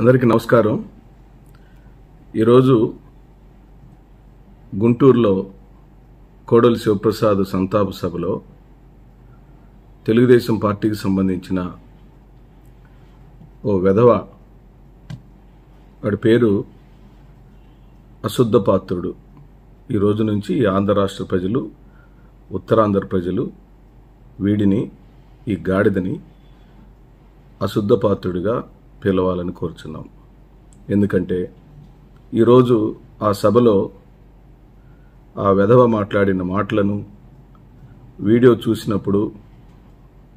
అందరికీ నమస్కారం. ఈరోజు గుంటూరులో కోడలి శివప్రసాద్ సంతాప సభలో తెలుగుదేశం పార్టీకి సంబంధించిన ఓ వెధవ వాడి పేరు అశుద్ధ పాత్రుడు. ఈ రోజు నుంచి ఈ ఆంధ్ర రాష్ట్ర ప్రజలు ఉత్తరాంధ్ర ప్రజలు వీడిని ఈ గాడిదని అశుద్ధ పాత్రుడిగా పిలవాలని కోరుచున్నాం. ఎందుకంటే ఈరోజు ఆ సభలో ఆ వెధవ మాట్లాడిన మాటలను వీడియో చూసినప్పుడు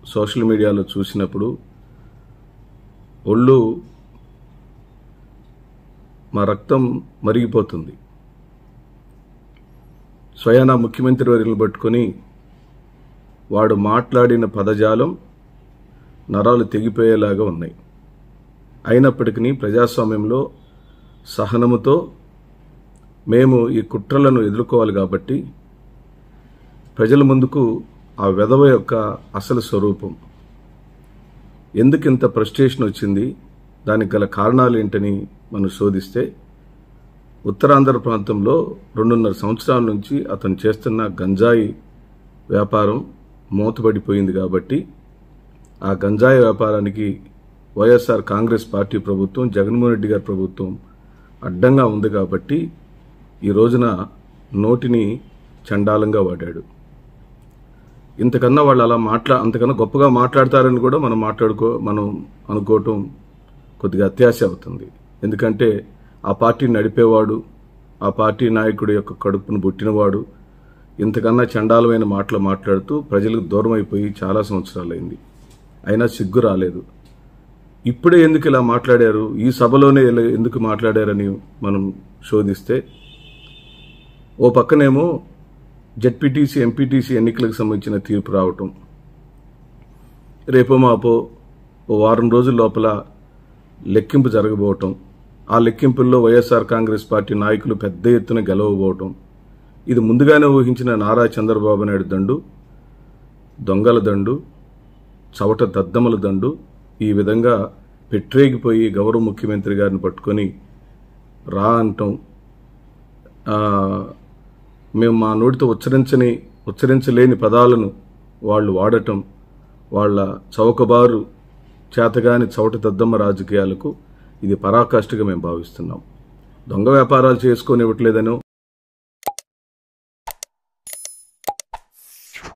సోషల్ మీడియాలో చూసినప్పుడు ఒళ్ళు మా రక్తం మరిగిపోతుంది. స్వయాన ముఖ్యమంత్రి వర్యులను పట్టుకొని వాడు మాట్లాడిన పదజాలం నరాలు తెగిపోయేలాగా ఉన్నాయి. అయినప్పటికీ ప్రజాస్వామ్యంలో సహనముతో మేము ఈ కుట్రలను ఎదుర్కోవాలి కాబట్టి ప్రజల ముందుకు ఆ వెధవ యొక్క అసలు స్వరూపం. ఎందుకింత ఇంత ఫ్రస్ట్రేషన్ వచ్చింది? దానికి గల కారణాలు ఏంటని మనం శోధిస్తే ఉత్తరాంధ్ర ప్రాంతంలో రెండున్నర సంవత్సరాల నుంచి అతను చేస్తున్న గంజాయి వ్యాపారం మూతపడిపోయింది కాబట్టి ఆ గంజాయి వ్యాపారానికి వైఎస్ఆర్ కాంగ్రెస్ పార్టీ ప్రభుత్వం జగన్మోహన్ రెడ్డి గారి ప్రభుత్వం అడ్డంగా ఉంది కాబట్టి ఈ రోజున నోటిని చండాలంగా వాడాడు. ఇంతకన్నా వాళ్ళు అలా మాట్లా అంతకన్నా గొప్పగా మాట్లాడతారని కూడా మనం మాట్లాడుకో మనం అనుకోవటం కొద్దిగా అత్యాశ అవుతుంది. ఎందుకంటే ఆ పార్టీ నడిపేవాడు ఆ పార్టీ నాయకుడి యొక్క కడుపును బొట్టినవాడు ఇంతకన్నా చండాలమైన మాటలు మాట్లాడుతూ ప్రజలకు దూరం అయిపోయి చాలా సంవత్సరాలైంది. అయినా సిగ్గు రాలేదు. ఇప్పుడే ఎందుకు ఇలా మాట్లాడారు? ఈ సభలోనే ఎందుకు మాట్లాడారని మనం శోధిస్తే ఓ పక్కనేమో జెడ్పీటీసీ ఎంపీటీసీ ఎన్నికలకు సంబంధించిన తీర్పు రావటం. రేపో మాపో ఓ వారం రోజుల లోపల లెక్కింపు జరగబోవటం. ఆ లెక్కింపుల్లో వైఎస్ఆర్ కాంగ్రెస్ పార్టీ నాయకులు పెద్ద ఎత్తున గెలవబోవటం. ఇది ముందుగానే ఊహించిన నారా చంద్రబాబు నాయుడు దండు దొంగల దండు చవట దద్దమ్మల దండు ఈ విధంగా పెట్టరేగిపోయి గౌరవ ముఖ్యమంత్రి గారిని పట్టుకొని రా అంటాం. మేము మా నోటితో ఉచ్చరించని ఉచ్చరించలేని పదాలను వాళ్ళు వాడటం వాళ్ళ చౌకబారు చేతగాని చవట దద్దమ్మ రాజకీయాలకు ఇది పరాకాష్ఠగా మేము భావిస్తున్నాం. దొంగ వ్యాపారాలు చేసుకొని ఇవ్వట్లేదనో